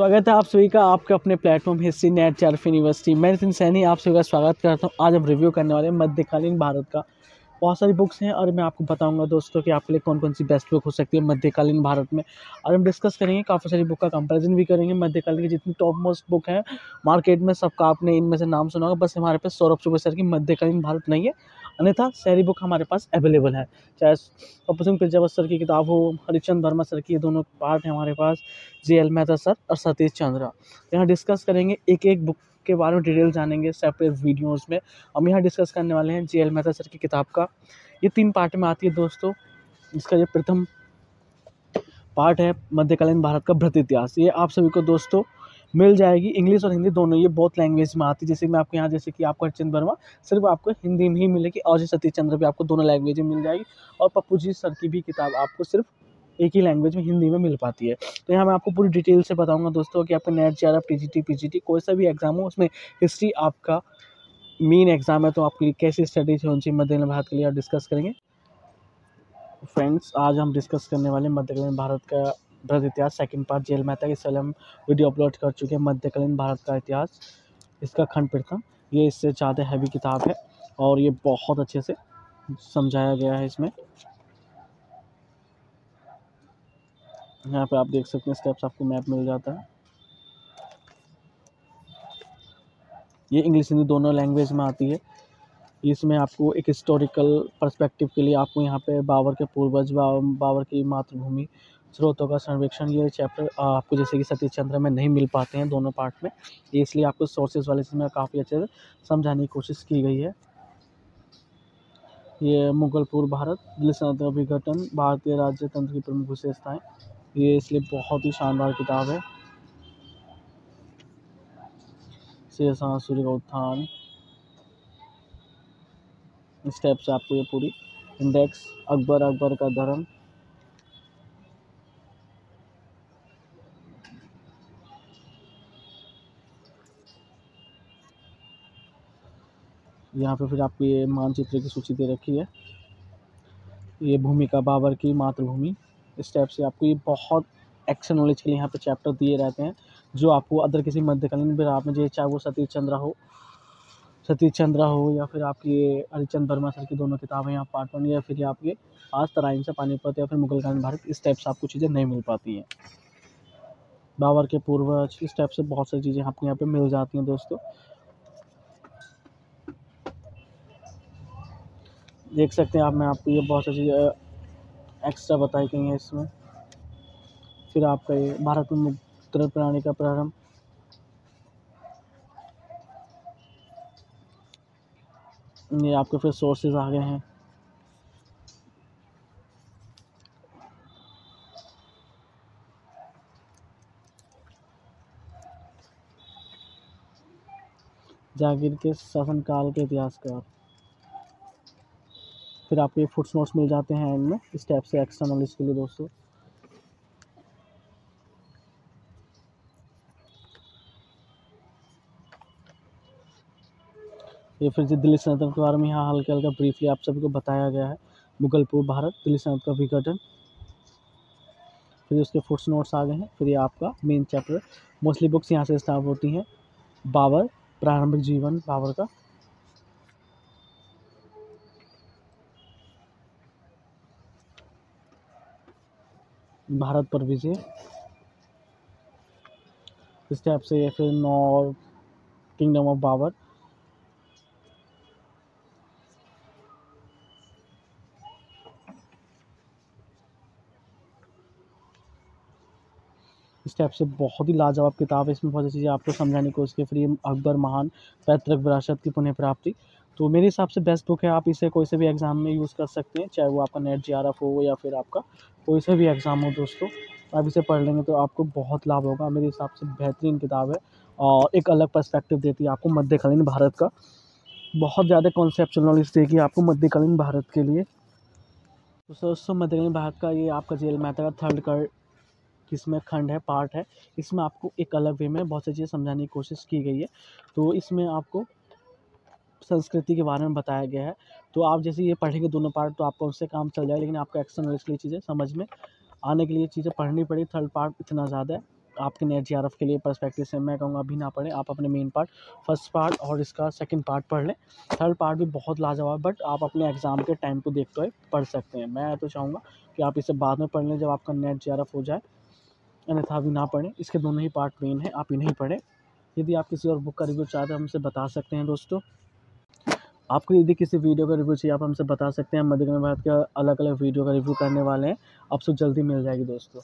स्वागत है आप सभी का आपके अपने प्लेटफॉर्म हिस्ट्री नेट चार्फ यूनिवर्सिटी मैं नितिन सैनी आप सभी का स्वागत करता हूँ। आज हम रिव्यू करने वाले मध्यकालीन भारत का। बहुत सारी बुक्स हैं और मैं आपको बताऊँगा दोस्तों कि आपके लिए कौन कौन सी बेस्ट बुक हो सकती है मध्यकालीन भारत में। और हम डिस्कस करेंगे, काफ़ी सारी बुक का कंपैरिजन भी करेंगे। मध्यकालीन की जितनी टॉप मोस्ट बुक है मार्केट में सबका आपने इनमें से नाम सुना होगा, बस हमारे पास सौरभ चौबे सर की मध्यकालीन भारत नहीं है। अन्यथा शहरी बुक हमारे पास अवेलेबल है। चाहे कपूर सिंह प्रजावत सर की किताब हो हरिचंद वर्मा सर की दोनों पार्ट हैं हमारे पास जे एल मेहता सर और सतीश चंद्रा। यहाँ डिस्कस करेंगे एक एक बुक के बारे में डिटेल जानेंगे सेपरेट वीडियोस में। हम यहाँ डिस्कस करने वाले हैं जे मेहता सर की किताब का। ये तीन पार्ट में आती है दोस्तों। इसका जो प्रथम पार्ट है, मध्यकालीन भारत का भ्रत इतिहास। ये आप सभी को दोस्तों मिल जाएगी इंग्लिश और हिंदी दोनों। ये बहुत लैंग्वेज में आती है। जैसे मैं आपको यहाँ, जैसे कि आपको हरचंद वर्मा, सिर्फ़ आपको हिंदी में ही मिलेगी। और जी सतीश चंद्र भी आपको दोनों लैंग्वेज में मिल जाएगी। और पप्पू जी सर की भी किताब आपको सिर्फ़ एक ही लैंग्वेज में हिंदी में मिल पाती है। तो यहाँ मैं आपको पूरी डिटेल से बताऊँगा दोस्तों कि आपका नेट जी टी पी कोई सा भी एग्ज़ाम हो, उसमें हिस्ट्री आपका मेन एग्ज़ाम है तो आपके लिए कैसी स्टडीज़ होनी चाहिए, मध्य भारत के लिए आप डिस्कस करेंगे। फ्रेंड्स आज हम डिस्कस करने वाले मध्यकालीन भारत का भारत इतिहास सेकंड पार्ट जेल में है इस हम वीडियो अपलोड कर चुके हैं मध्यकालीन भारत का इतिहास। इसका खंड प्रथम, ये इससे ज़्यादा हैवी किताब है और ये बहुत अच्छे से समझाया गया है इसमें। यहाँ पे आप देख सकते हैं स्टेप्स आपको मैप मिल जाता है। ये इंग्लिश हिंदी दोनों लैंग्वेज में आती है। इसमें आपको एक हिस्टोरिकल पर्सपेक्टिव के लिए आपको यहाँ पे बाबर के पूर्वज बाबर की मातृभूमि, स्रोतों का सर्वेक्षण, ये चैप्टर आपको जैसे कि सतीश चंद्र में नहीं मिल पाते हैं दोनों पार्ट में। इसलिए आपको सोर्सेज वाले इसमें काफ़ी अच्छे से समझाने की कोशिश की गई है। ये मुगल पूर्व भारत, दिल्ली सल्तनत का विघटन भारतीय राज्य तंत्र की प्रमुख विशेषताएँ। ये इसलिए बहुत ही शानदार किताब है। शेरशाह सूर्य का उत्थान। स्टेप से आपको ये पूरी इंडेक्स अकबर अकबर का धर्म। यहाँ पे फिर आपको ये मानचित्र की सूची दे रखी है। ये भूमिका बाबर की मातृभूमि। इस टाइप से आपको ये बहुत एक्शन नॉलेज के लिए यहाँ पे चैप्टर दिए रहते हैं, जो आपको अदर किसी मध्यकालीन भी आपने जो चाहे वो सतीश चंद्रा हो, सतीश चंद्रा हो, या फिर आपकी हरिचंद वर्मा सर की दोनों किताबें यहाँ पार्ट वन या फिर आपके आज तराइन से पानीपत, या फिर मुगलकालीन भारत, इस टाइप से आपको चीज़ें नहीं मिल पाती हैं। बाबर के पूर्वज, इस टाइप से बहुत सारी चीज़ें आपको यहाँ पे मिल जाती हैं दोस्तों। देख सकते हैं आप, मैं आपको ये बहुत सारी चीज़ें एक्स्ट्रा बताई गई हैं इसमें। फिर आपका ये भारत में मुद्रण प्रणाली का प्रारंभ। ये आपके फिर सोर्सेज आ गए हैं। जागीर के शासनकाल के इतिहासकार। फिर आपको ये फुट्स नोट्स मिल जाते हैं इनमें इस टाइप से एक्स्ट्रा नॉलेज के लिए दोस्तों। ये फिर से दिल्ली सल्तनत के बारे में यहाँ हल्का हल्का ब्रीफली आप सभी को बताया गया है। मुगलपुर, भारत, दिल्ली सल्तनत का विघटन। फिर उसके फुट्स नोट्स आ गए हैं। फिर ये आपका मेन चैप्टर मोस्टली बुक्स यहाँ से स्टार्ट होती हैं। बाबर, प्रारंभिक जीवन, बाबर का भारत पर विजय इस टाइप से या फिर नॉर्थ किंगडम ऑफ़ बाबर इस टाइप से बहुत ही लाजवाब किताब है। इसमें बहुत सी चीज़ें आपको समझाने की कोशिश की। फिर अकबर महान पैतृक विरासत की पुनः प्राप्ति। तो मेरे हिसाब से बेस्ट बुक है। आप इसे कोई से भी एग्ज़ाम में यूज़ कर सकते हैं। चाहे वो आपका नेट जी हो या फिर आपका कोई से भी एग्ज़ाम हो दोस्तों, आप इसे पढ़ लेंगे तो आपको बहुत लाभ होगा। मेरे हिसाब से बेहतरीन किताब है और एक अलग पर्सपेक्टिव देती है आपको मध्यकालीन भारत का। बहुत ज़्यादा कॉन्सेप्चुअल नॉलेज देगी आपको मध्यकालीन भारत के लिए। तो दोस्तों, मध्यकालीन भारत का ये आपका जेल मैथा का थर्ड कर इसमें खंड है पार्ट है। इसमें आपको एक अलग वे में बहुत सी चीज़ें समझाने की कोशिश की गई है। तो इसमें आपको संस्कृति के बारे में बताया गया है। तो आप जैसे ये पढ़ेंगे दोनों पार्ट तो आपका उससे काम चल जाएगा, लेकिन आपको एक्स्ट्रा नॉलेज के लिए चीज़ें समझ में आने के लिए चीज़ें पढ़नी पड़ी। थर्ड पार्ट इतना ज़्यादा है। आपके नेट जी के लिए परस्पेक्टिव से मैं कहूँगा अभी ना पढ़ें, आप अपने मेन पार्ट फ़र्स्ट पार्ट और इसका सेकंड पार्ट पढ़ लें। थर्ड पार्ट भी बहुत लाजवाब बट आप अपने एग्ज़ाम के टाइम को देखते हुए पढ़ सकते हैं। मैं तो चाहूँगा कि आप इसे बाद में पढ़ लें, जब आपका नेट जी हो जाए। अन्यथा अभी ना पढ़ें, इसके दोनों ही पार्ट मेन है, आप इन्हें पढ़ें। यदि आप किसी और बुक का रिव्यू चाहते हैं हमसे बता सकते हैं दोस्तों। आपको यदि किसी वीडियो का रिव्यू चाहिए, आप हमसे बता सकते हैं। हम मध्य भारत के अलग अलग वीडियो का रिव्यू करने वाले हैं। आपसे जल्दी मिल जाएगी दोस्तों।